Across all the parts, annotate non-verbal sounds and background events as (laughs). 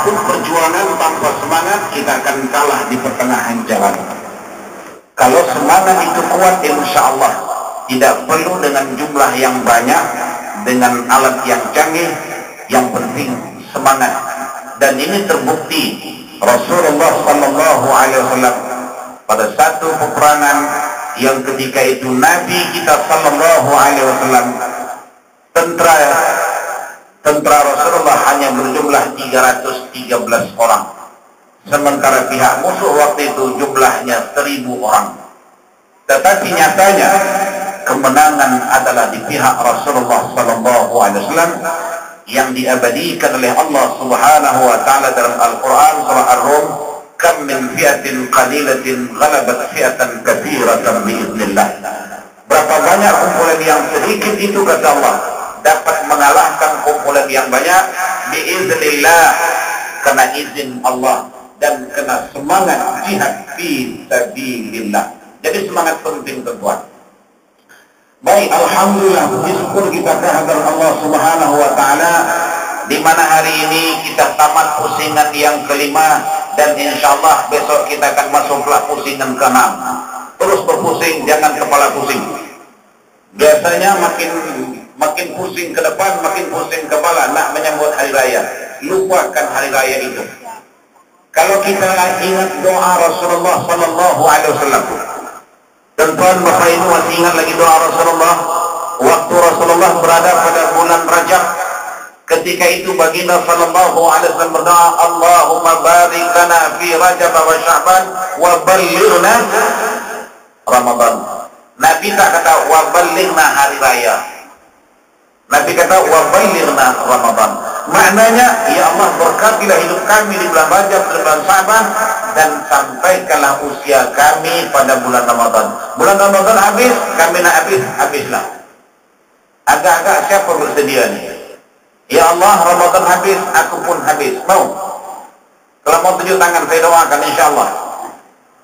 apa pun perjuangan tanpa semangat kita akan kalah di pertengahan jalan. Kalau semangat itu kuat insya Allah tidak perlu dengan jumlah yang banyak dengan alat yang canggih yang penting semangat dan ini terbukti Rasulullah Sallallahu Alaihi Wasallam pada satu peperangan yang ketika itu Nabi kita Sallallahu Alaihi Wasallam tentara tentara Rasulullah hanya berjumlah 313 orang. Sementara pihak musuh waktu itu jumlahnya 1000 orang. Tetapi nyatanya kemenangan adalah di pihak Rasulullah sallallahu alaihi wasallam yang diabadikan oleh Allah Subhanahu wa taala dalam Al-Qur'an surah Ar-Rum kam min fi'atin qalilatin ghalabat fi'atan katsiratan biiznillah berapa banyak kumpulan yang sedikit itu kata Allah dapat mengalahkan kumpulan yang banyak biiznillah karena izin Allah dan kena semangat jihad fi sabilillah jadi semangat penting tuan Baik, Alhamdulillah, syukur kita kehadiran Allah Subhanahu Wa Taala di mana hari ini kita tamat pusingan yang kelima dan insya Allah besok kita akan masuklah pusingan keenam. Terus berpusing, jangan kepala pusing. Biasanya makin makin pusing ke depan, makin pusing kepala nak menyambut hari raya. Lupakan hari raya itu. Kalau kita ingat doa Rasulullah Sallallahu Alaihi Wasallam, Tuan Bapak masih ingat lagi doa Rasulullah waktu Rasulullah berada pada bulan Rajab ketika itu baginda sallallahu alaihi wasallam berdoa Allahumma barik lana fi Rajab wa Sya'ban wa ballighna Ramadan Nabi tak kata wa hari raya Nabi kata wa ballighna Ramadan maknanya ya Allah berkatilah hidup kami di bulan Rajab dan bulan Sya'ban dan sampaikanlah usia kami pada bulan Ramadan. Bulan Ramadan habis, kami nak habis, habislah. Agak-agak siapa bersedia ni? Ya Allah, Ramadan habis, aku pun habis. Mau? Kalau mau tunjuk tangan, saya doakan insya Allah.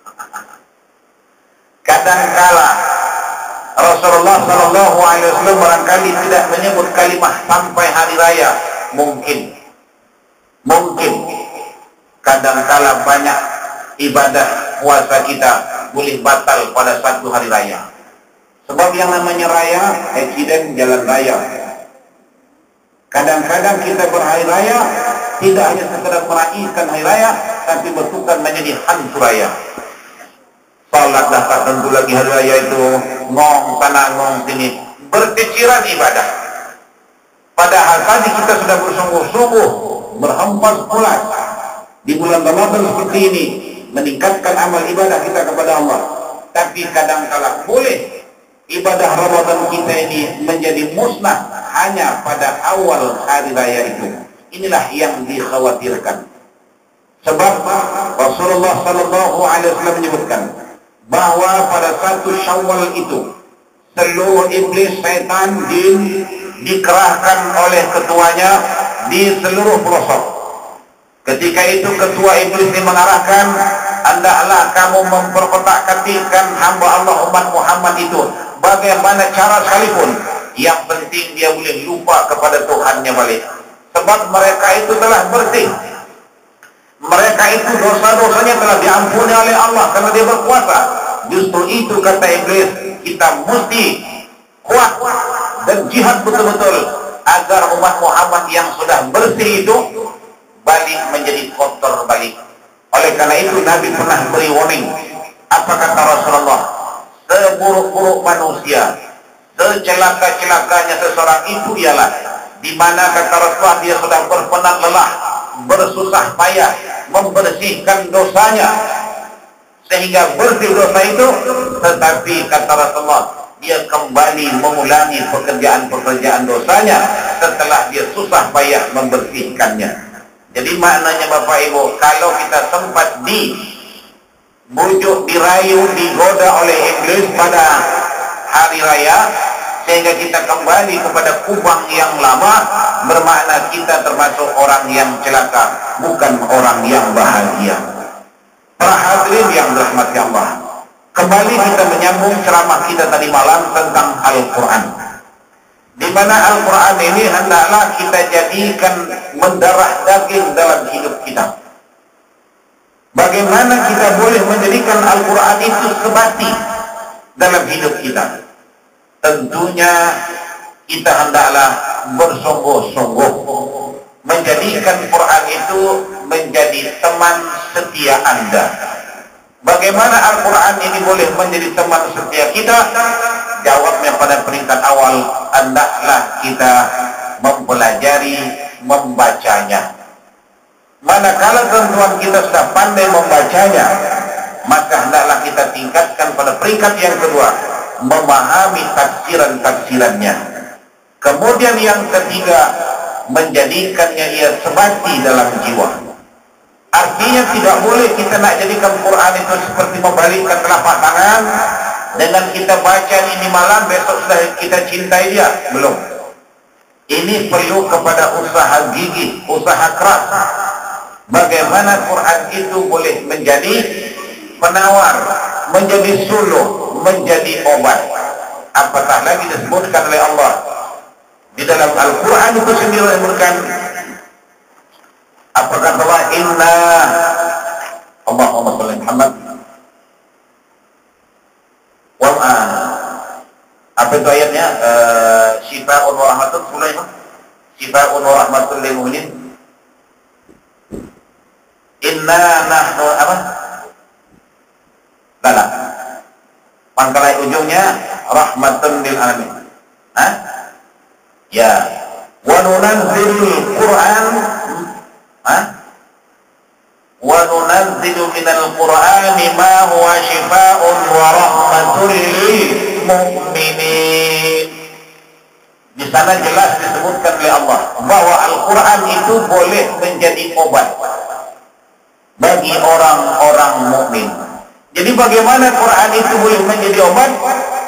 (laughs) Kadangkala Rasulullah Sallallahu Alaihi Wasallam barangkali tidak menyebut kalimah sampai hari raya. Mungkin, mungkin kadangkala banyak ibadah puasa kita boleh batal pada satu hari raya. Sebab yang namanya raya, eksiden jalan raya. Kadang-kadang kita berhari raya, tidak hanya sekedar meraihkan hari raya, tapi bertukar menjadi hantu raya. Salat dah tak tentu lagi hari raya itu, ngong sana ngong sini. Berkeciran ibadah. Padahal tadi kita sudah bersungguh-sungguh, berhempas pulas di bulan Ramadan seperti ini, meningkatkan amal ibadah kita kepada Allah. Tapi kadang-kala boleh ibadah Ramadan kita ini menjadi musnah hanya pada awal hari raya itu. Inilah yang dikhawatirkan. Sebab Rasulullah Sallallahu Alaihi Wasallam menyebutkan bahwa pada satu Syawal itu seluruh iblis, setan, jin dikerahkan oleh ketuanya di seluruh pelosok. Ketika itu ketua iblis ini mengarahkan hendaklah kamu memperpetak-katikan hamba Allah umat Muhammad itu. Bagaimana cara sekalipun yang penting dia boleh lupa kepada Tuhannya balik. Sebab mereka itu telah bersih mereka itu dosa-dosanya telah diampuni oleh Allah karena dia berkuasa justru itu kata iblis kita mesti kuat dan jihad betul-betul agar umat Muhammad yang sudah bersih itu balik menjadi kotor balik oleh karena itu Nabi pernah beri warning. Apa kata Rasulullah? Seburuk-buruk manusia, secelaka-celakanya seseorang itu ialah di mana kata Rasulullah dia sudah berpenat lelah, bersusah payah membersihkan dosanya sehingga bersih dosa itu. Tetapi kata Rasulullah dia kembali mengulangi pekerjaan-pekerjaan dosanya setelah dia susah payah membersihkannya. Jadi maknanya Bapak Ibu, kalau kita sempat di bujuk, dirayu, digoda oleh iblis pada hari raya, sehingga kita kembali kepada kubang yang lama, bermakna kita termasuk orang yang celaka, bukan orang yang bahagia. Para hadirin yang dirahmati Allah, kembali kita menyambung ceramah kita tadi malam tentang Al-Quran. Di mana Al-Quran ini hendaklah kita jadikan mendarah daging dalam hidup kita. Bagaimana kita boleh menjadikan Al-Quran itu sebati dalam hidup kita tentunya kita hendaklah bersungguh-sungguh menjadikan Quran itu menjadi teman setia anda. Bagaimana Al-Quran ini boleh menjadi teman setia kita? Jawabnya pada peringkat awal hendaklah kita mempelajari membacanya. Manakala tentuan kita sudah pandai membacanya maka hendaklah kita tingkatkan pada peringkat yang kedua memahami tafsiran-tafsirannya. Kemudian yang ketiga, menjadikannya ia sebati dalam jiwa. Artinya tidak boleh kita nak jadikan Quran itu seperti membalikkan telapak tangan dengan kita baca ini malam besok sudah kita cintai dia. Belum. Ini perlu kepada usaha gigi, usaha keras. Bagaimana Quran itu boleh menjadi penawar, menjadi suluh, menjadi obat. Apatah lagi disebutkan oleh Allah? Di dalam Al-Quran itu sendiri menyebutkan apa kata Allah? Inna Allahumma salli Muhammad. Wa apa itu ayatnya? Uh, syifa'un wa rahmatun Sulaiman syifa'un wa rahmatun lil mu'minin. Inna nahnu apa Lala pangkalai ujungnya rahmatan lil alamin. Hah? Ya. Wa nunazzilul Qur'an Hah? Wa nunazzilu minal Qur'ani ma huwa shifaa'un wa rahmatun lil mu'minin. Di sana jelas disebutkan oleh Allah bahwa Al-Quran itu boleh menjadi obat bagi orang-orang mukmin. Jadi bagaimana Quran itu boleh menjadi obat?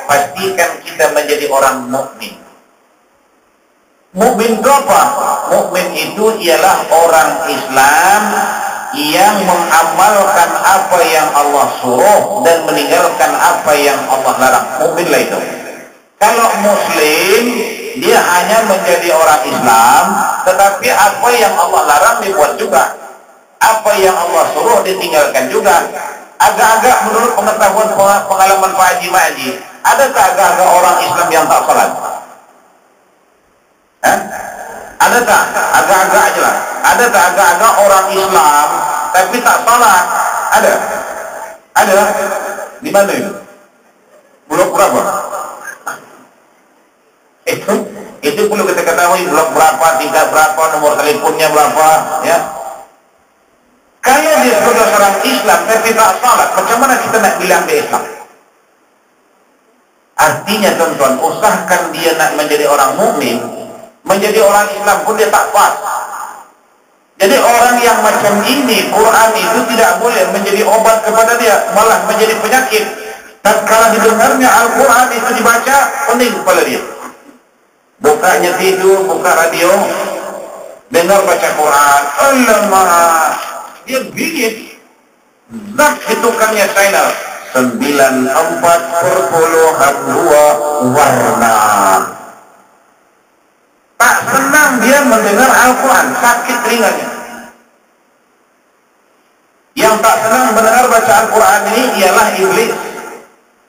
Pastikan kita menjadi orang mukmin. Mukmin apa? Mukmin itu ialah orang Islam yang mengamalkan apa yang Allah suruh dan meninggalkan apa yang Allah larang. Mukminlah itu. Kalau muslim dia hanya menjadi orang Islam, tetapi apa yang Allah larang dibuat juga. Apa yang Allah suruh ditinggalkan juga agak-agak menurut pengetahuan pengalaman Pak Haji Maji, adakah agak-agak orang Islam yang tak salat? Eh? Adakah agak-agak aja lah? Adakah agak-agak orang Islam tapi tak salat? Ada? Ada? Di mana itu? Blok berapa? Itu itu perlu kita ketahui blok berapa, tingkat berapa, nomor teleponnya berapa, ya. Kalau dia sudah seorang Islam tapi tak salat, macam mana kita nak bilang dia Islam? Artinya tuan-tuan, usahakan dia nak menjadi orang mukmin, menjadi orang Islam pun dia tak pas. Jadi orang yang macam ini, Quran itu tidak boleh menjadi obat kepada dia, malah menjadi penyakit. Dan kalau didengarnya Al-Quran itu dibaca, pening kepala dia. Bukanya tidur, buka radio, dengar baca Quran. Alamak, dia bingit nah hitungannya China 94 perpuluhan dua warna. Tak senang dia mendengar Al-Quran sakit telinganya yang tak senang mendengar baca Al-Quran ini ialah iblis.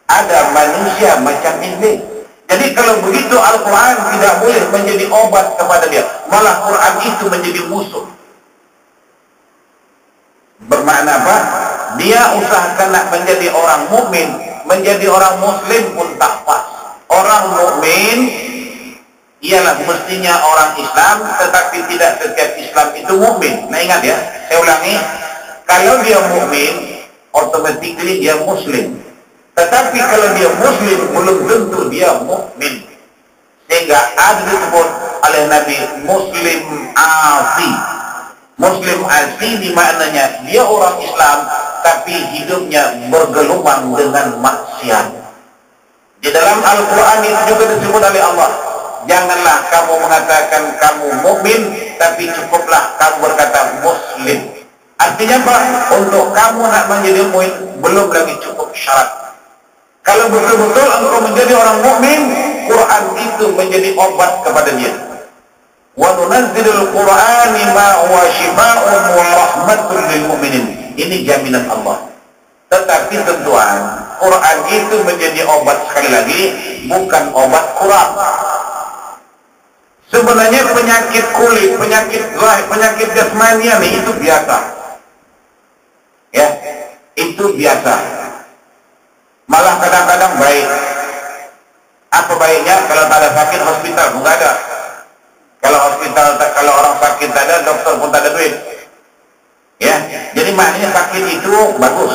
Ada manusia macam iblis jadi kalau begitu Al-Quran tidak boleh menjadi obat kepada dia. Malah Quran itu menjadi musuh Bermakna apa? Dia usahakan nak menjadi orang mukmin, menjadi orang muslim pun tak pas. Orang mukmin ialah mestinya orang Islam, tetapi tidak setiap Islam itu mukmin. Nah ingat ya, saya ulangi, kalau dia mukmin, automatically dia muslim. Tetapi kalau dia muslim, belum tentu dia mukmin. Sehingga ada disebut oleh Nabi Muslim Asi Muslim asli maknanya dia orang Islam tapi hidupnya bergelumang dengan maksiat. Di dalam Al-Quran itu juga disebut oleh Allah. Janganlah kamu mengatakan kamu mukmin, tapi cukuplah kamu berkata Muslim. Artinya apa? Untuk kamu nak menjadi mukmin belum lagi cukup syarat. Kalau betul-betul engkau menjadi orang mukmin, Quran itu menjadi obat kepada dia. وننزل القرآن ما هو شفاء ورحمة للمؤمنين Ini jaminan Allah. Tetapi tentuan, Quran itu menjadi obat sekali lagi, bukan obat Quran. Sebenarnya penyakit kulit, penyakit penyakit jasmania nih itu biasa. Ya, itu biasa. Malah kadang-kadang baik. Apa baiknya kalau tak ada sakit hospital enggak ada. Kalau hospital kalau orang sakit tak ada, dokter pun tak ada duit. Ya, jadi maknanya sakit itu bagus,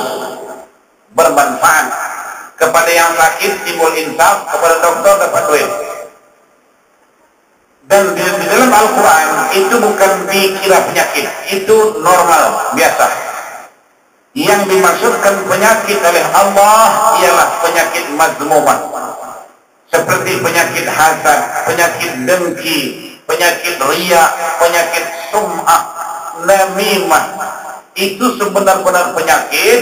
bermanfaat. Kepada yang sakit timbul insaf, kepada dokter dapat duit. Dan di, di dalam Al-Quran itu bukan dikira penyakit, itu normal, biasa. Yang dimaksudkan penyakit oleh Allah ialah penyakit mazmumah. Seperti penyakit hasad, penyakit dengki, penyakit ria, penyakit sum'ah, namimah. Itu sebenar-benar penyakit.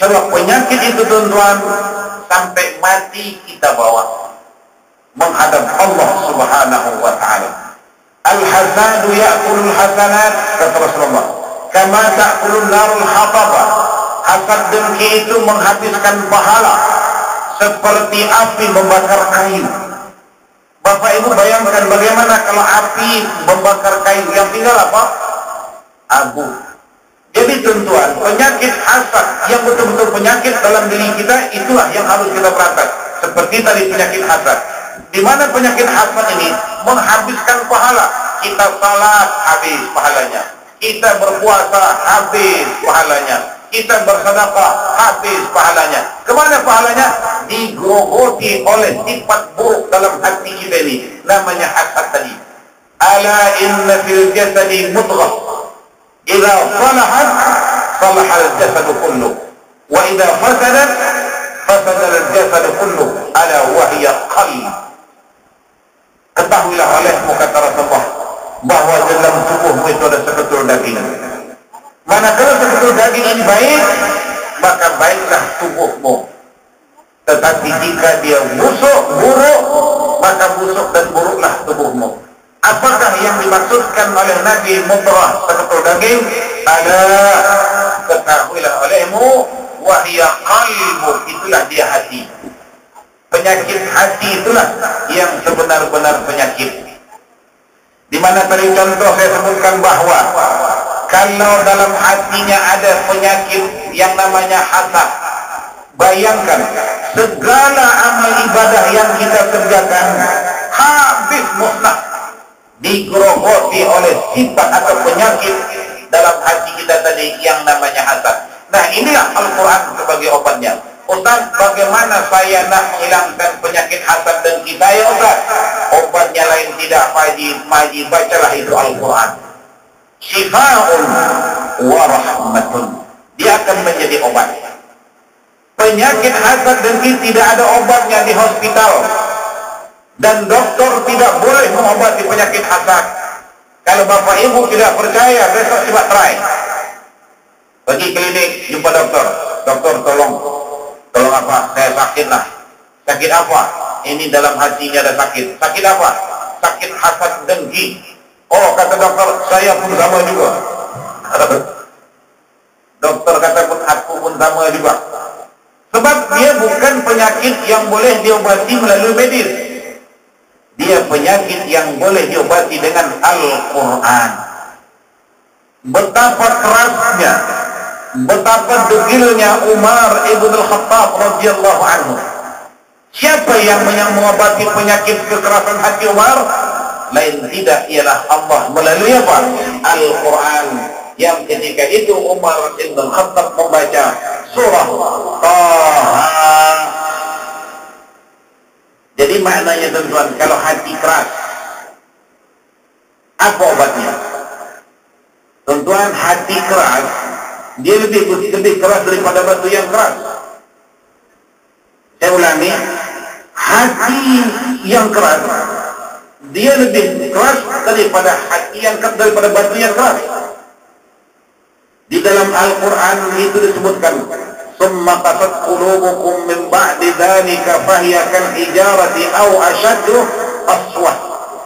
Sebab penyakit itu tuan-tuan sampai mati kita bawa menghadap Allah Subhanahu wa taala. Al-hasadu ya'kulul hasanat kata Rasulullah. Kama ta'kulun narul hataba. Hasad dengki itu menghabiskan pahala seperti api membakar kayu. Bapak Ibu bayangkan bagaimana kalau api membakar kayu yang tinggal apa? Abu. Jadi tentuan penyakit hasad yang betul-betul penyakit dalam diri kita itulah yang harus kita berantas. Seperti tadi penyakit hasad di mana penyakit hasad ini menghabiskan pahala. Kita salat habis pahalanya. Kita berpuasa habis pahalanya. Kita bersedekah habis pahalanya. Kemana pahalanya? Digrogoti oleh sifat buruk dalam hati kita ini. Namanya hasad tadi. Ala inna fil jasadi mudghah. Idza salahat salaha al-jasadu kullu. Wa idza fasadat fasada al-jasadu kullu. Ala wahya qalb. Ketahuilah olehmu kata Rasulullah bahwa dalam tubuhmu itu ada seketul daging. Manakala seketul daging ini baik, maka baiklah tubuhmu. Tetapi jika dia busuk, buruk, maka busuk dan buruklah tubuhmu. Apakah yang dimaksudkan oleh Nabi Mutrah seketul daging? Ada ketahuilah olehmu wahya qalbu itulah dia hati Penyakit hati itulah yang sebenar-benar penyakit. Di mana tadi contoh saya sebutkan bahwa kalau dalam hatinya ada penyakit yang namanya hasad, bayangkan segala amal ibadah yang kita kerjakan habis musnah digerogoti oleh sifat atau penyakit dalam hati kita tadi yang namanya hasad. Nah inilah Al-Quran sebagai obatnya. Ustaz, bagaimana saya nak menghilangkan penyakit hasad dan kita ya Ustaz? Obatnya lain tidak, Faji, Maji, bacalah itu Al-Quran. Shifa'un wa rahmatun. Dia akan menjadi obat. Penyakit hasad dengki tidak ada obatnya di hospital. Dan dokter tidak boleh mengobati penyakit hasad. Kalau bapak ibu tidak percaya, besok coba try. Pergi klinik, jumpa dokter. Dokter tolong Tolong apa? Saya sakit lah. Sakit apa? Ini dalam hatinya ada sakit. Sakit apa? Sakit hasad dengki. Oh, kata dokter, saya pun sama juga. dokter kata pun aku pun sama juga. Sebab dia bukan penyakit yang boleh diobati melalui medis. Dia penyakit yang boleh diobati dengan Al-Quran. Betapa kerasnya betapa degilnya Umar ibn al-Khattab radhiyallahu anhu. Siapa yang mengobati penyakit kekerasan hati Umar? Lain tidak ialah Allah melalui apa? Al-Quran yang ketika itu Umar ibn al-Khattab membaca surah Taha. Jadi maknanya tuan-tuan, kalau hati keras, apa obatnya? Tuan-tuan, hati keras dia lebih lebih keras daripada batu yang keras. Saya ulangi, hati yang keras dia lebih keras daripada hati yang keras daripada batu yang keras. Di dalam Al-Quran itu disebutkan ثم قست قلوبكم من بعد ذلك فهي كالحجارة أو أشد قسوة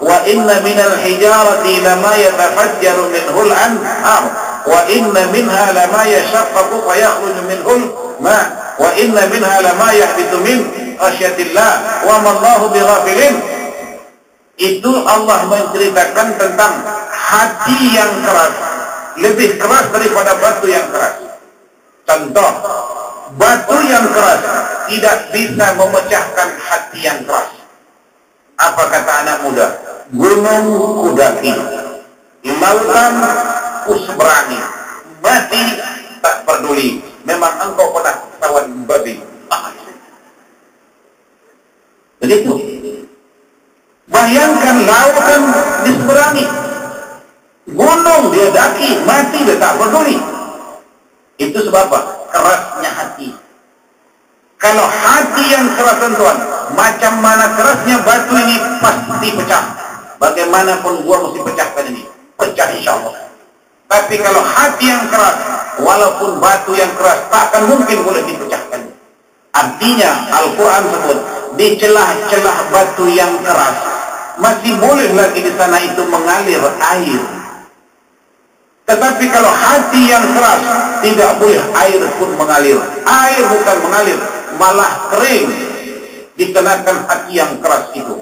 وإن من الحجارة لما يتفجر منه الأنهار wa inna minha lama yashaqqaqu fa yakhruju minhul ma wa inna minha lama yahbitu min khasyatillah wa ma Allahu bighafilin itu Allah menceritakan tentang hati yang keras. Lebih keras daripada batu yang keras. Contoh batu yang keras tidak bisa memecahkan hati yang keras. Apa kata anak muda? Gunung kudaki. Lautan kusberani mati tak peduli. Memang engkau pernah kawan babi. Begitu bayangkan lautan diseberangi gunung dia daki mati dia tak peduli itu sebab apa kerasnya hati kalau hati yang keras tuan macam mana kerasnya batu ini pasti pecah bagaimanapun gua mesti pecahkan ini pecah insya Allah tapi kalau hati yang keras walaupun batu yang keras tak akan mungkin boleh dipecahkan artinya Al-Quran sebut di celah-celah batu yang keras masih boleh lagi di sana itu mengalir air. Tetapi kalau hati yang keras tidak boleh air pun mengalir. Air bukan mengalir malah kering. Dikenakan hati yang keras itu.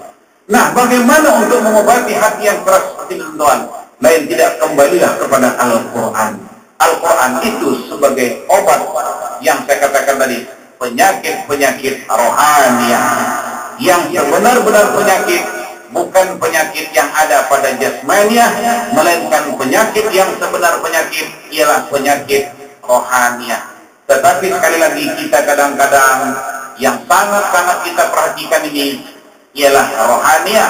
Nah bagaimana untuk mengobati hati yang keras seperti itu lain tidak kembalilah kepada Al-Quran. Al-Quran itu sebagai obat yang saya katakan tadi penyakit-penyakit rohani. Yang sebenar-benar penyakit bukan penyakit yang ada pada jasmania melainkan penyakit yang sebenar penyakit ialah penyakit rohani tetapi sekali lagi kita kadang-kadang yang sangat-sangat kita perhatikan ini ialah rohania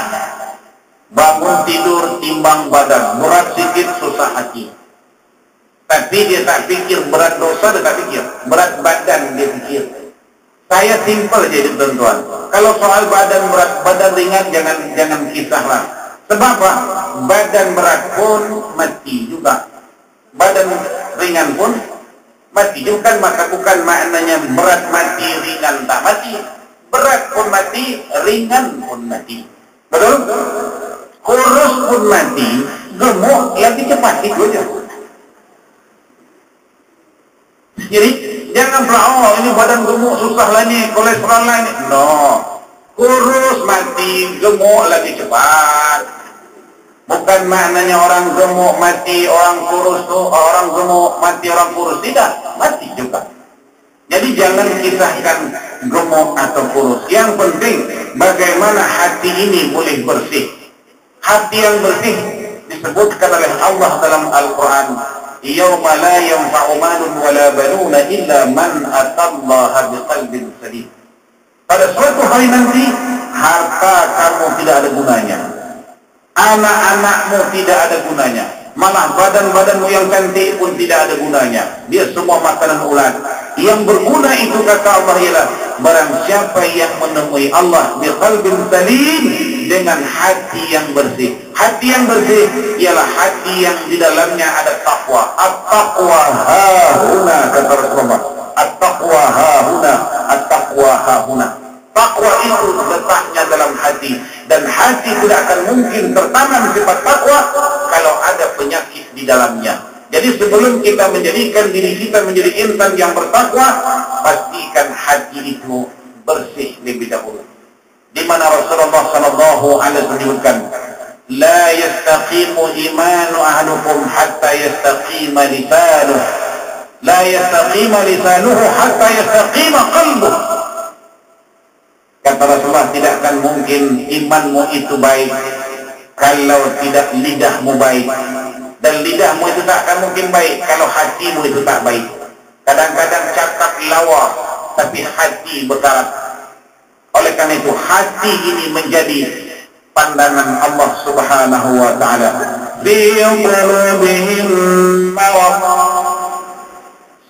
bangun tidur timbang badan berat sedikit susah hati. Tapi dia tak fikir berat dosa dia tak fikir berat badan dia fikir saya simpel jadi tuan-tuan. Kalau soal badan berat badan ringan jangan jangan kisahlah sebab apa? Badan berat pun mati juga. Badan ringan pun mati. Juga maka bukan maknanya berat mati ringan tak mati. Berat pun mati ringan pun mati. Betul? Kurus pun mati, gemuk lebih cepat itu aja. Jadi jangan pula oh ini badan gemuk susah lah ni, kolesterol lah ni. No, kurus mati, gemuk lagi cepat. Bukan maknanya orang gemuk mati, orang kurus tu orang gemuk mati, orang kurus tidak mati juga. Jadi jangan kisahkan gemuk atau kurus. Yang penting bagaimana hati ini boleh bersih hati yang bersih disebutkan oleh Allah dalam Al-Quran Yawma la yanfa'u malun wa la banuna illa man atallaha biqalbin salim pada suatu hari nanti harta kamu tidak ada gunanya. Anak-anakmu tidak ada gunanya. Malah badan-badanmu yang cantik pun tidak ada gunanya. Dia semua makanan ulat yang berguna itu kata Allah ialah barang siapa yang menemui Allah di qalbin salim dengan hati yang bersih. Hati yang bersih ialah hati yang di dalamnya ada takwa at-taqwa hahuna kata Rasulullah. At-taqwa hahuna at-taqwa hahuna takwa itu letaknya dalam hati. Dan hati tidak akan mungkin tertanam sifat takwa kalau ada penyakit di dalamnya. Jadi sebelum kita menjadikan diri kita menjadi insan yang bertakwa, pastikan hati itu bersih lebih dahulu. Di mana Rasulullah sallallahu alaihi wasallam menyebutkan, "La yastaqimu imanu ahlukum hatta yastaqima lisanuhu." La yastaqima lisanuhu hatta yastaqima qalbuhu. Kata Rasulullah, tidak akan mungkin imanmu itu baik kalau tidak lidahmu baik dan lidahmu itu tak akan mungkin baik kalau hatimu itu tak baik kadang-kadang cakap lawa tapi hati berkarat oleh karena itu hati ini menjadi pandangan Allah subhanahu wa ta'ala.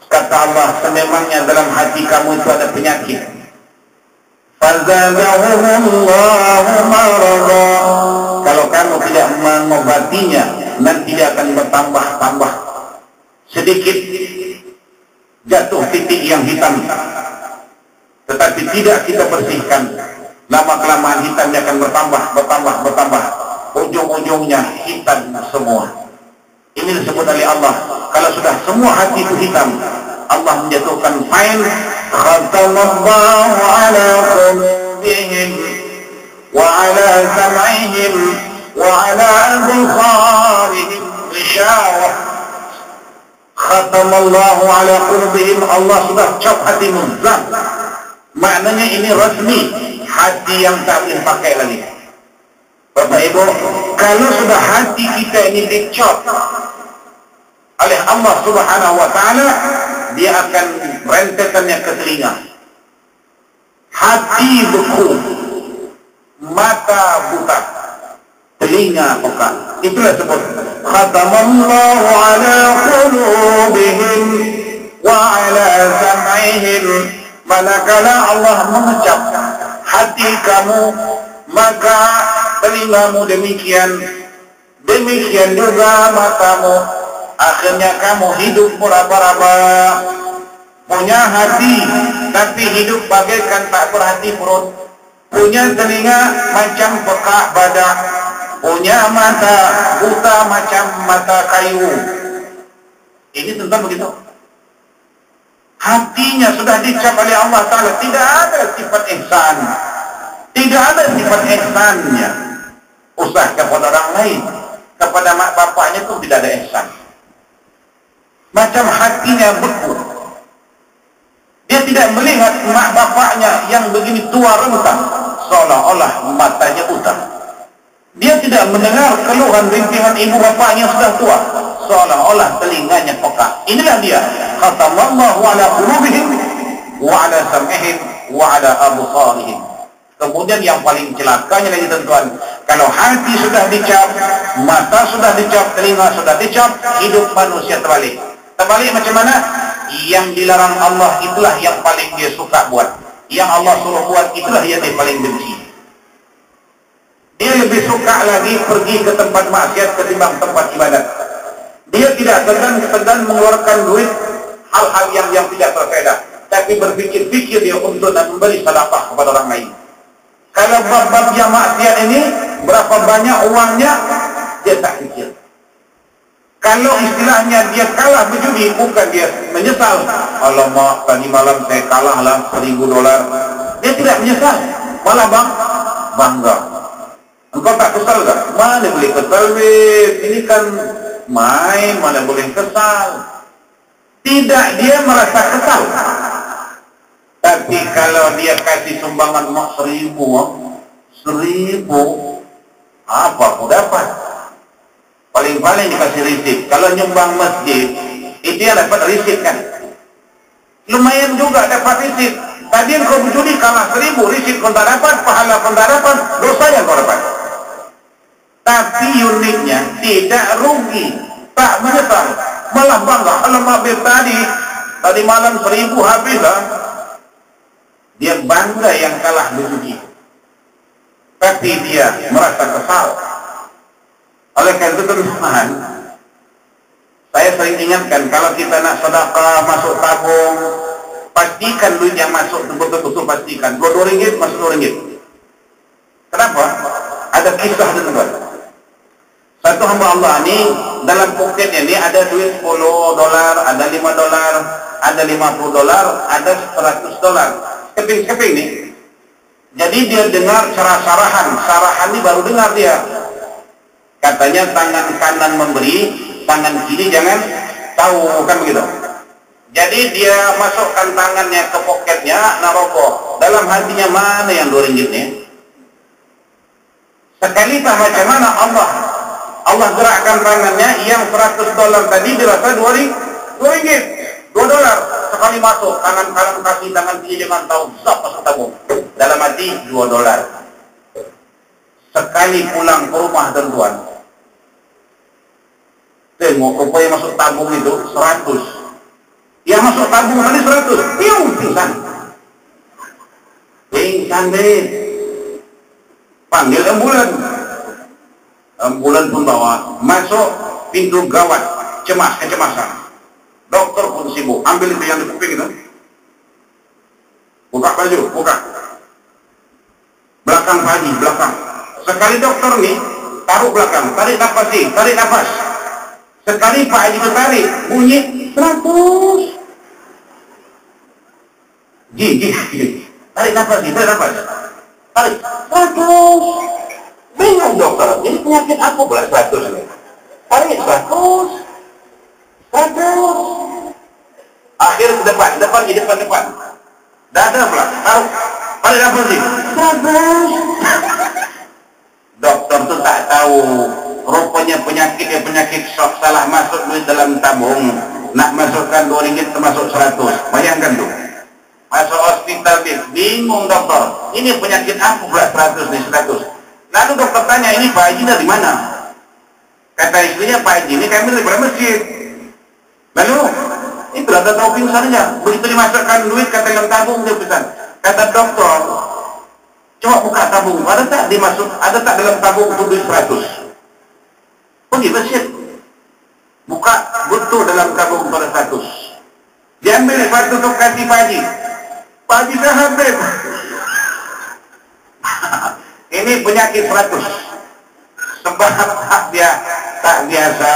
Kata Allah sememangnya dalam hati kamu itu ada penyakit. Kalau kamu tidak mengobatinya nanti dia akan bertambah-tambah sedikit. Jatuh titik yang hitam tetapi tidak kita bersihkan. Lama kelamaan hitamnya akan bertambah bertambah bertambah. Ujung-ujungnya hitam semua. Ini disebut oleh Allah. Kalau sudah semua hati itu hitam, Allah menjatuhkan fain khatamallahu ala qulubihim wa ala sam'ihim wa ala absarihim ghishawah khatamallahu ala qulubihim Allah sudah cap hati zat maknanya ini resmi hati yang tak boleh pakai lagi. Bapak Ibu kalau sudah hati kita ini dicop oleh Allah subhanahu wa ta'ala dia akan rentetannya ke telinga. Hati beku mata buta telinga buka. Itulah sebut khatamallahu hati kamu maka telingamu demikian demikian juga matamu. Akhirnya kamu hidup meraba-raba punya hati tapi hidup bagaikan tak berhati perut. Punya telinga macam pekak badak punya mata buta macam mata kayu. Ini tentang begitu. Hatinya sudah dicap oleh Allah Ta'ala. Tidak ada sifat ihsan tidak ada sifat ihsannya usah kepada orang lain kepada mak bapaknya itu tidak ada ihsan macam hatinya beku. Dia tidak melihat mak bapaknya yang begini tua rentang, seolah-olah matanya buta. Dia tidak mendengar keluhan rintihan ibu bapaknya sudah tua, seolah-olah telinganya peka. Inilah dia. Khatamallahu ala qulubihim wa ala sam'ihim wa ala absarihim. Kemudian yang paling celakanya lagi tuan kalau hati sudah dicap, mata sudah dicap, telinga sudah dicap, hidup manusia terbalik. Terbalik macam mana? Yang dilarang Allah itulah yang paling dia suka buat. Yang Allah suruh buat itulah yang dia paling benci. Dia lebih suka lagi pergi ke tempat maksiat ketimbang tempat ibadat. Dia tidak segan-segan mengeluarkan duit hal-hal yang yang tidak berfaedah. Tapi berpikir-pikir dia untuk memberi sedekah kepada orang lain. Kalau bab-bab yang maksiat ini, berapa banyak uangnya, dia tak fikir. Kalau istilahnya dia kalah berjudi, bukan dia menyesal. Alamak, tadi malam saya kalah lah seribu dolar. Dia tidak menyesal. Malah bang, bangga. Engkau tak kesal tak? Mana boleh kesal? Ini kan main, mana boleh kesal. Tidak, dia merasa kesal. Tapi kalau dia kasih sumbangan mak seribu, seribu, apa aku dapat? paling-paling dikasih risik. Kalau nyumbang masjid itu yang dapat risik kan? Lumayan juga dapat risik. Tadi kau berjudi kalah seribu risik kau tak dapat pahala kau tak dapat dosa yang kau dapat. Tapi uniknya tidak rugi. Tak menyesal. Malah bangga. Alamak tadi tadi malam seribu habis lah bangga yang kalah berjudi tapi dia merasa kesal oleh karena itu teman saya sering ingatkan kalau kita nak sedekah masuk tabung, pastikan duit yang masuk betul-betul pastikan. Dua ringgit masuk dua ringgit. Kenapa? Ada kisah teman Satu hamba Allah ini dalam poketnya ini ada duit 10 dolar, ada 5 dolar, ada 50 dolar, ada 100 dolar. Keping-keping nih. Jadi dia dengar cara sarahan, sarahan ini baru dengar dia. Katanya tangan kanan memberi, tangan kiri jangan tahu, kan begitu. Jadi dia masukkan tangannya ke poketnya, naroko. Dalam hatinya mana yang dua ringgit nih? Sekali tak macam mana Allah Allah gerakkan tangannya yang 100 dolar tadi dirasa dua ringgit, dua ringgit, dua dolar sekali masuk tangan kanan kaki tangan kiri jangan tahu zap masuk tabung dalam hati dua dolar sekali pulang ke rumah tuan Tengok yang masuk tabung itu 100. Yang masuk tabung tadi 100. Piung pingsan. Pingsan deh. Panggil ambulan. Ambulan pun bawa. Masuk pintu gawat. Cemas, kecemasan. Dokter pun sibuk. Ambil itu yang di kuping itu. Buka baju, buka. Belakang pagi, belakang. Sekali dokter nih, taruh belakang. Tarik nafas sih, tarik nafas Sekali Pak Haji tertarik, bunyi 100. Ji, ji, ji. Tarik nafas, ji, tarik nafas. Tarik, 100. Bingung dokter, ini penyakit apa pula 100 ini? Tarik 100. 100. Akhir ke depan, depan, di depan, depan. Dada pula, taruh. Tarik nafas, ji. 100. Dokter tu tak tahu. Rupanya penyakit yang penyakit shock salah masuk duit dalam tabung. Nak masukkan 2 ringgit termasuk 100 bayangkan tu. Masuk hospital bingung dokter ini penyakit apa pula 100 ni 100 lalu dokter tanya ini Pak Haji dari mana? Kata istrinya Pak Haji ini kami dari masjid. Lalu itu ada tahu pingsannya begitu dimasukkan duit kata dalam tabung dia pesan. Kata dokter coba buka tabung ada tak dimasuk ada tak dalam tabung untuk duit 100 pergi masjid buka betul dalam tabung pada status diambil satu untuk kasih pagi. Pagi dah habis. (laughs) Ini penyakit 100 sebab tak (laughs) biasa tak biasa.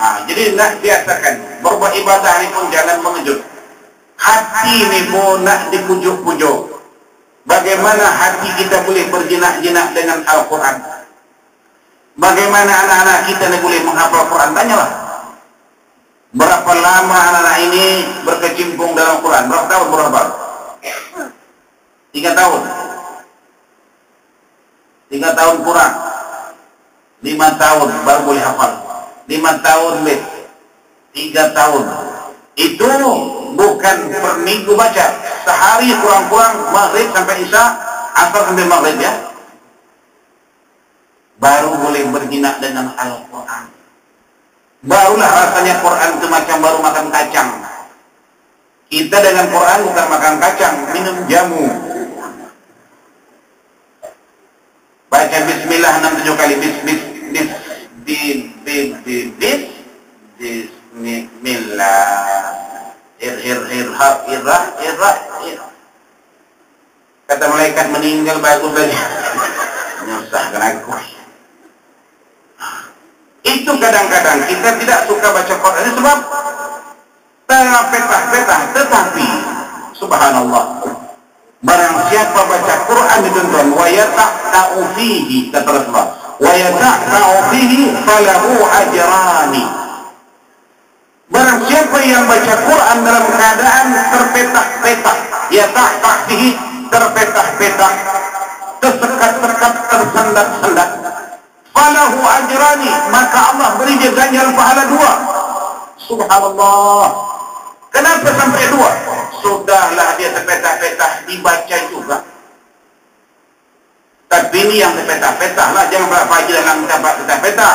Nah, jadi nak biasakan berbuat ibadah ini pun jangan mengejut hati ini pun nak dipujuk-pujuk bagaimana hati kita boleh berjinak-jinak dengan Al-Quran Bagaimana anak-anak kita ini boleh menghafal Quran? Tanyalah. Berapa lama anak-anak ini berkecimpung dalam Quran? Berapa tahun berapa? Tiga tahun. Tiga tahun kurang. Lima tahun baru boleh hafal. Lima tahun lebih. Tiga tahun. Itu bukan per minggu baca. Sehari kurang-kurang maghrib sampai isya, asal sampai maghrib ya baru boleh berjinak dengan Al-Quran. Barulah rasanya Quran itu macam baru makan kacang. Kita dengan Quran bukan makan kacang, minum jamu. Baca Bismillah enam tujuh kali. Bis, bis, bis, bis, bis, bis, bis, Bismillah. Ir, ir, irha, irah, irah, irah. Kata malaikat meninggal bagus saja. (laughs) Menyusahkan aku. Itu kadang-kadang kita tidak suka baca Quran sebab tengah petah-petah tetapi subhanallah barang siapa baca Quran itu tuan wa yata'u fihi kata Rasulullah wa yata'u fihi falahu ajrani barang siapa yang baca Quran dalam keadaan terpetah-petah ya ta'ta fihi terpetah-petah tersekat-sekat tersendat-sendat. Falahu ajrani maka Allah beri dia ganjaran pahala dua. Subhanallah. Kenapa sampai dua? Sudahlah dia terpetah-petah dibaca juga. Tapi ini yang terpetah-petah lah jangan berapa aja dalam tempat terpetah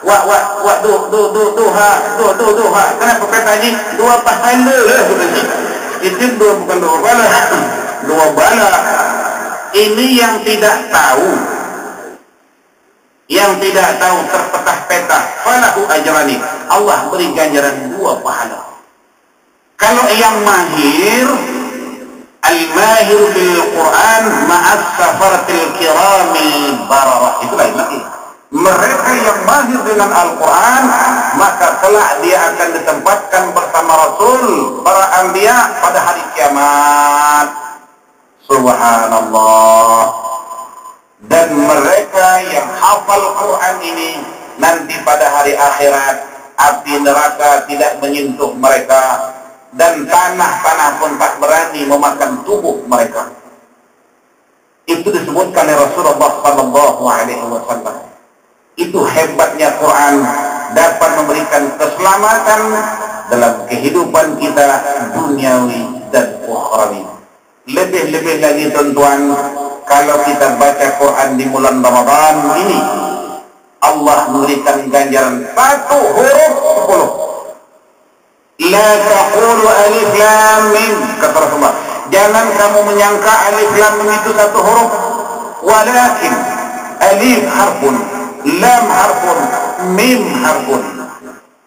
wa wa wa du du du duha du du duha kenapa petah ini? Dua pahala itu dua bukan dua bala. (laughs) Dua bala. Ini yang tidak tahu. Yang tidak tahu terpetah-petah falahu ajrani. Allah beri ganjaran dua pahala. Kalau yang mahir al-mahir bil Quran ma'as safaratil kiramil bararah. Itu lain lagi mereka yang mahir dengan Al-Quran maka kelak dia akan ditempatkan bersama Rasul para anbiya pada hari kiamat. Subhanallah. Dan mereka yang hafal Quran ini nanti pada hari akhirat api neraka tidak menyentuh mereka dan tanah-tanah pun tak berani memakan tubuh mereka. Itu disebutkan oleh Rasulullah sallallahu alaihi wasallam itu hebatnya Quran. Dapat memberikan keselamatan dalam kehidupan kita duniawi dan ukhrawi. Lebih-lebih lagi tuan-tuan kalau kita baca Quran di bulan Ramadan ini Allah memberikan ganjaran satu huruf sepuluh. La taqulu alif lam mim kata Rasulullah. Jangan kamu menyangka alif lam mim itu satu huruf. Walakin alif harfun lam harfun mim harfun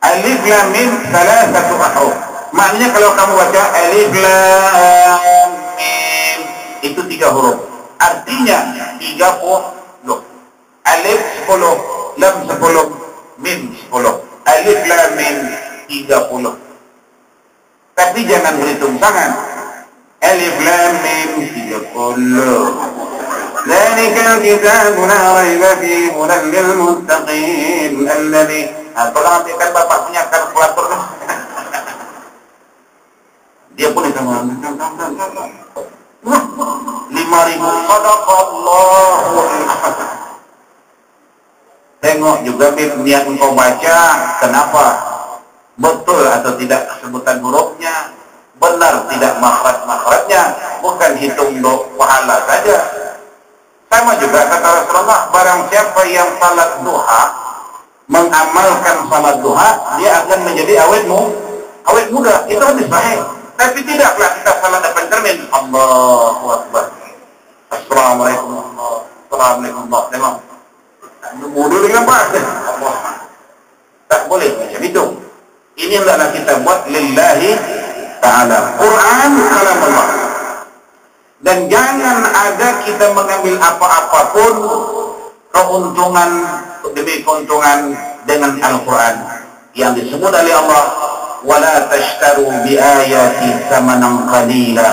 alif lam mim salah satu huruf maknanya kalau kamu baca alif lam mim itu tiga huruf artinya 30 alif 10 lam 10 mim 10 Alif Lam Mim 30. Tapi jangan berhitung tangan. Alif Lam Mim 30. ذلك الكتاب لا ريب فيه هدى للمتقين الذي Tolong nanti kan bapak punya kalkulator (laughs) Dia pun itu lima ribu sadaqallahu Tengok juga niat engkau baca, kenapa? Betul atau tidak sebutan hurufnya? Benar tidak makhraj-makhrajnya? Bukan hitung do pahala saja. sama juga kata Rasulullah, barang siapa yang salat duha, mengamalkan salat duha, dia akan menjadi awet awet muda. Itu hadis sahih. Tapi tidaklah kita salat depan cermin. Allahu Akbar. Assalamualaikum. Assalamualaikum. Memang Allah. Tak boleh macam itu. Ini hendaklah kita buat lillahi ta'ala. Quran kalam Allah. Dan jangan ada kita mengambil apa-apapun keuntungan demi keuntungan dengan Al-Quran yang disebut oleh Allah wala tashtaru bi ayati samanan qalila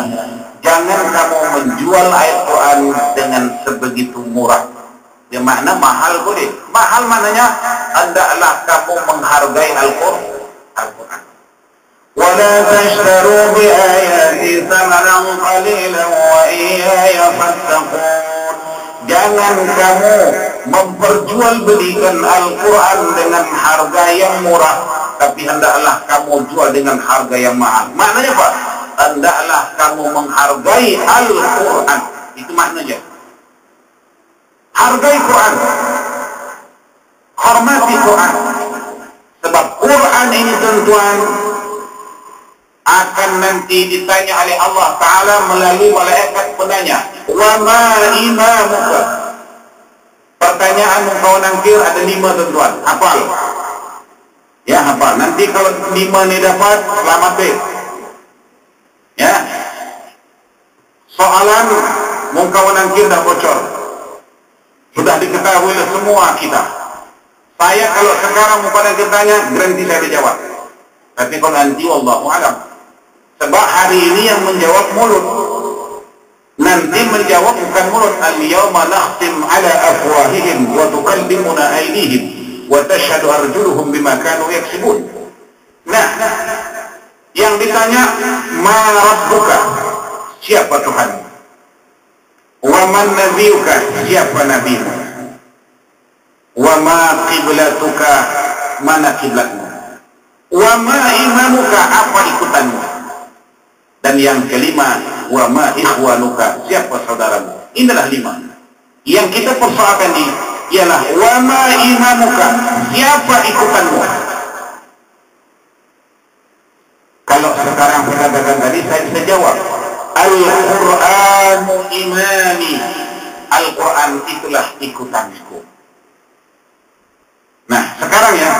jangan kamu menjual ayat Quran dengan sebegitu murah Ya makna mahal boleh. Mahal maknanya hendaklah kamu menghargai Al-Qur'an. Al-Qur'an. ولا تشتروا بآياتي ثمنا قليلا وإياي فاتقون Jangan kamu memperjualbelikan Al-Quran dengan harga yang murah, tapi hendaklah kamu jual dengan harga yang mahal. Maknanya apa? Hendaklah kamu menghargai Al-Quran. Itu maknanya. Hargai Quran. Hormati Quran. Sebab Quran ini tentuan akan nanti ditanya oleh Allah Ta'ala melalui malaikat penanya. Wa ma imamuka. Pertanyaan kau nangkir ada lima tentuan. Hafal. Ya hafal. Nanti kalau lima ni dapat, selamat deh. Ya. Soalan mungkau nangkir dah bocor. Sudah diketahui oleh semua kita. Saya kalau sekarang mau pada bertanya, berhenti saya dijawab. Tapi kalau nanti Allah alam. Sebab hari ini yang menjawab mulut. Nanti menjawab bukan mulut. Al-yawma nakhtim ala afwahihim wa tukallimuna aydihim wa tashhadu arjuluhum bima kanu yaksibun. Nah, yang ditanya, "Ma rabbuka?" Siapa Tuhan? Wa man nabiyuka? Siapa nabimu? Wa ma qiblatuka? Mana kiblatmu? Wa ma imamuka? Apa ikutanmu? Dan yang kelima, wa ma ikhwanuka? Siapa saudaramu? Inilah lima. Yang kita persoalkan ini ialah wa ma imamuka? Siapa ikutanmu? Kalau sekarang saya katakan tadi saya bisa jawab Al-Qur'anu imami. Al-Quran itulah ikutanku. Nah, sekarang ya.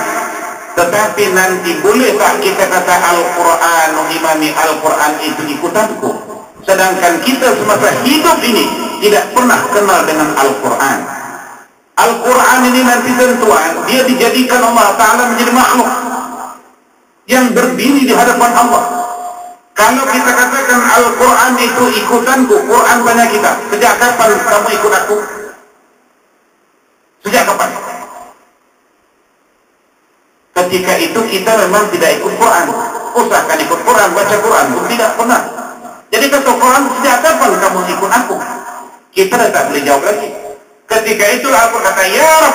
Tetapi nanti bolehkah kita kata Al-Qur'anu imami Al-Quran itu ikutanku? Sedangkan kita semasa hidup ini tidak pernah kenal dengan Al-Quran. Al-Quran ini nanti tentuan, dia dijadikan Allah Ta'ala menjadi makhluk yang berdiri di hadapan Allah. Kalau kita katakan Al-Quran itu ikutanku, Quran banyak kita. Sejak kapan kamu ikut aku? Sejak kapan? Ketika itu kita memang tidak ikut Quran. Usahakan ikut Quran, baca Quran. Pun tidak pernah. Jadi kata Quran, sejak kapan kamu ikut aku? Kita tidak boleh jawab lagi. Ketika itu aku kata, Ya Rab,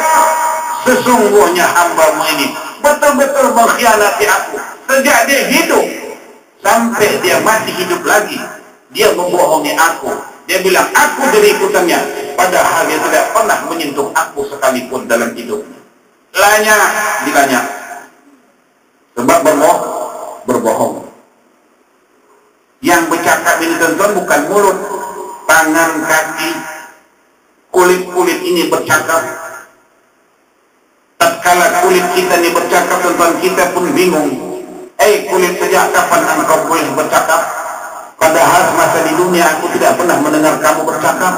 sesungguhnya hambamu ini betul-betul mengkhianati aku. Sejak dia hidup, sampai dia mati hidup lagi dia membohongi aku dia bilang aku jadi ikutannya padahal dia tidak pernah menyentuh aku sekalipun dalam hidupnya lanya dilanya sebab berbohong berbohong yang bercakap ini tentuan bukan mulut tangan kaki kulit-kulit ini bercakap tatkala kulit kita ini bercakap tentuan kita pun bingung Eh kulit sejak kapan engkau boleh bercakap? Padahal masa di dunia aku tidak pernah mendengar kamu bercakap.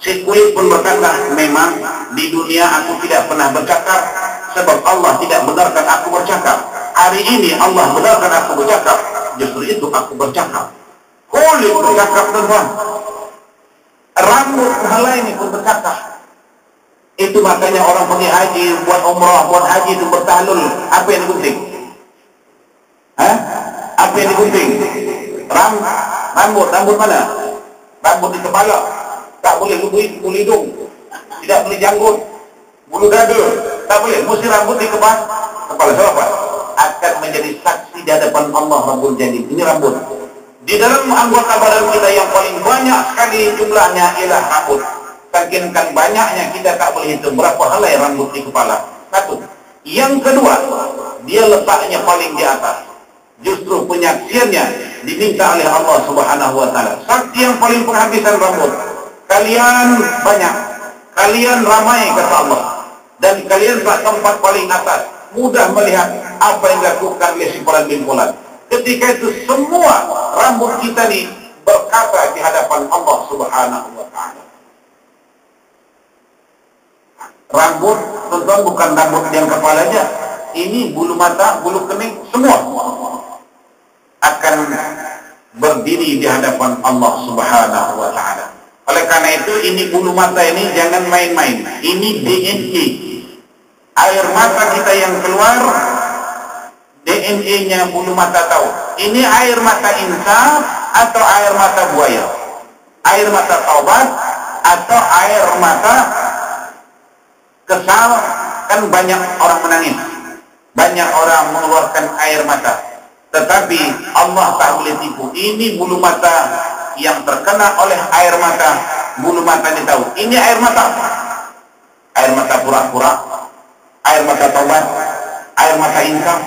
Si kulit pun berkata, memang di dunia aku tidak pernah bercakap. sebab Allah tidak benarkan aku bercakap hari ini Allah benarkan aku bercakap. Justru itu aku bercakap. Kulit bercakap teman rambut hal ini pun bercakap itu makanya orang pergi haji buat umrah buat haji itu bertahlul. Apa yang digunting? Hah? apa yang digunting? Ram, rambut rambut mana? Rambut di kepala. Tak boleh bulu, bulu hidung. Tidak boleh janggut. Bulu dada. Tak boleh. Mesti rambut di kepala. Kepala siapa akan menjadi saksi di hadapan Allah Rabbul Jalil ini rambut. Di dalam anggota badan kita yang paling banyak sekali jumlahnya ialah rambut. Saking kan banyaknya kita tak boleh hitung berapa helai rambut di kepala. Satu. Yang kedua dia letaknya paling di atas. Justru penyaksiannya diminta oleh Allah Subhanahu wa taala. Saksi yang paling penghabisan rambut. Kalian banyak. Kalian ramai kata Allah. Dan kalian tempat paling atas mudah melihat apa yang dilakukan oleh simpulan-simpulan ketika itu semua rambut kita ni berkata di hadapan Allah Subhanahu wa taala rambut tentu bukan rambut yang kepala aja ini bulu mata, bulu kening, semua akan berdiri di hadapan Allah Subhanahu wa taala. Oleh karena itu ini bulu mata ini jangan main-main. Ini DNA. Air mata kita yang keluar DNA-nya bulu mata tahu. Ini air mata insaf atau air mata buaya? Air mata taubat atau air mata kesal? Kan banyak orang menangis. Banyak orang mengeluarkan air mata. Tetapi Allah tak boleh tipu. Ini bulu mata yang terkena oleh air mata bulu mata ini tahu ini air mata air mata pura-pura air mata taubat air mata insaf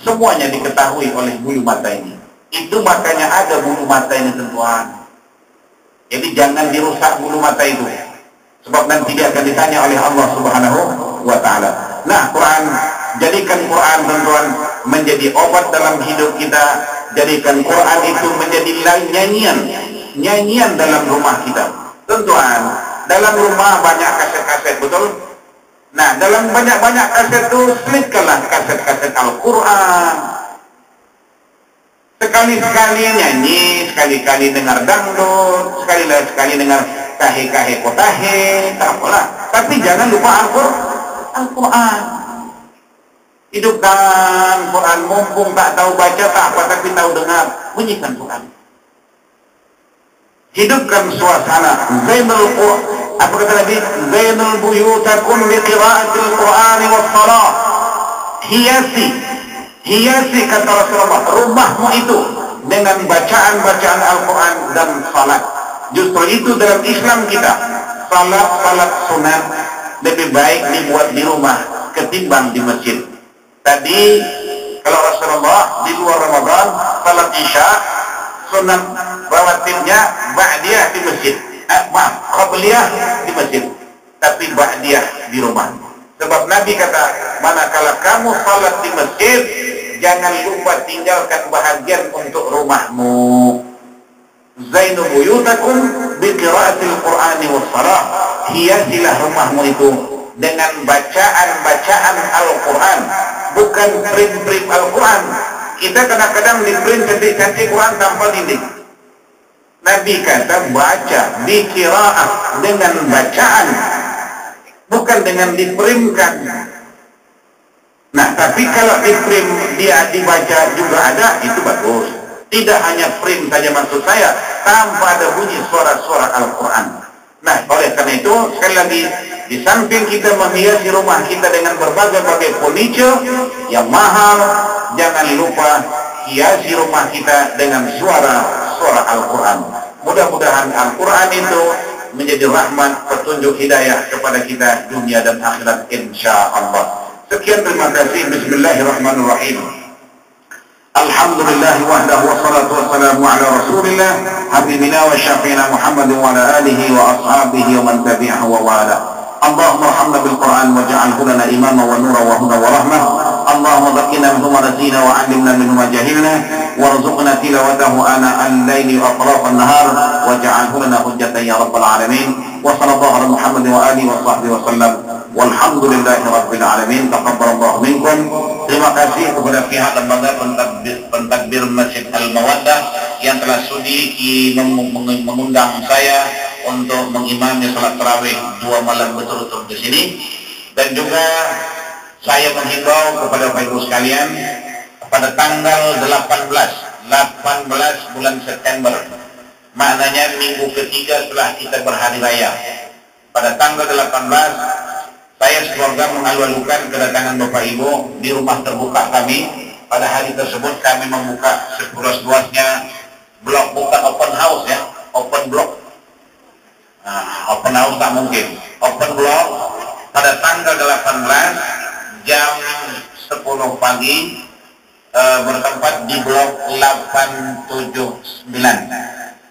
semuanya diketahui oleh bulu mata ini. Itu makanya ada bulu mata ini tentuan jadi jangan dirusak bulu mata itu sebab nanti dia akan ditanya oleh Allah subhanahu wa ta'ala. Nah Quran jadikan Quran tentuan menjadi obat dalam hidup kita. Jadikan Quran itu menjadi nyanyian nyanyian dalam rumah kita. Tentuan dalam rumah banyak kaset-kaset betul nah dalam banyak-banyak kaset itu selitkanlah kaset-kaset Al-Quran. Sekali-sekali nyanyi sekali-kali dengar dangdut sekali-sekali dengar kahe-kahe kotahe tak apalah tapi jangan lupa Al-Quran Al-Quran. Hidupkan Quran mumpung tak tahu baca tak apa tapi tahu dengar bunyikan Quran. Hidupkan suasana. Zainul Quran apa kata Nabi? Zainul buyutakum bi qiraatil Qur'ani was salah. Hiasi hiasi kata Rasulullah rumahmu itu dengan bacaan-bacaan Al-Quran dan salat. Justru itu dalam Islam kita. Salat-salat sunat lebih baik dibuat di rumah ketimbang di masjid. Tadi kalau Rasulullah di luar Ramadan salat Isya sunat rawatibnya ba'diyah di masjid. Eh, maaf, qabliyah di masjid. Tapi ba'diyah di rumah. Sebab Nabi kata, manakala kamu salat di masjid, jangan lupa tinggalkan bahagian untuk rumahmu. Zainu buyutakum bi qiraatil Qur'ani was salah. Hiasilah rumahmu itu dengan bacaan-bacaan Al-Qur'an bukan print-print Al-Quran. Kita kadang-kadang di print cantik-cantik Quran tanpa dinding. Nabi kata baca, dikiraah dengan bacaan, bukan dengan diprintkan. Nah, tapi kalau diprint dia dibaca juga ada, itu bagus. Tidak hanya print saja maksud saya, tanpa ada bunyi suara-suara Al-Quran. Nah, oleh karena itu, sekali lagi, di samping kita menghiasi rumah kita dengan berbagai-bagai furniture yang mahal, jangan lupa hiasi rumah kita dengan suara-suara Al-Quran. Mudah-mudahan Al-Quran itu menjadi rahmat, petunjuk hidayah kepada kita dunia dan akhirat insya Allah. Sekian terima kasih. Bismillahirrahmanirrahim. الحمد لله وحده والصلاة والسلام على رسول الله حبيبنا وشفينا محمد وعلى آله وأصحابه ومن تبعه ووالاه اللهم ارحمنا بالقرآن واجعله لنا إماما ونورا وهدى ورحمة. اللهم ذكرنا منه ما نسينا وعلمنا منه ما جهلنا. وارزقنا تلاوته آناء الليل وأطراف النهار. واجعله لنا حجة يا رب العالمين. وصلى الله على محمد وآله وصحبه وسلم. Walhamdulillahi Rabbil minkum. Terima kasih kepada pihak lembaga pentadbir, pentadbir Masjid Al-Mawaddah yang telah sudi mengundang saya untuk mengimami salat tarawih dua malam betul-betul di sini. Dan juga saya menghimbau kepada Bapak Ibu sekalian pada tanggal 18 18 bulan September maknanya minggu ketiga setelah kita berhari raya. Pada tanggal 18 saya sekeluarga mengalu-alukan kedatangan Bapak Ibu di rumah terbuka kami. Pada hari tersebut kami membuka sepulas-luasnya blok bukan open house ya open block. Nah, open house tak mungkin. Open block pada tanggal 18 jam 10 pagi e, bertempat di blok 879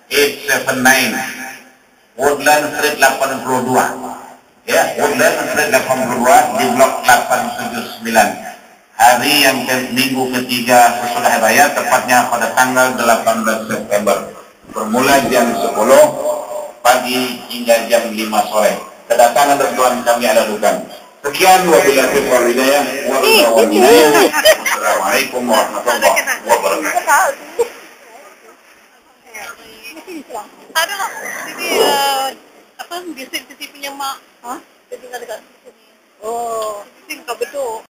879 Woodland Street 82 ya Woodland Street 82 di blok 879 hari yang ke, minggu ketiga sesudah raya tepatnya pada tanggal 18 September. Bermula jam 10 pagi hingga jam 5 sore. Kedatangan Tuhan kami ada dukan sekian wabillahi taufiq wal hidayah. Wassalamualaikum warahmatullahi wabarakatuh. Ada lah. Jadi apa biasa kita punya mak. Ha? Dia tinggal dekat sini. Oh, sini kau betul.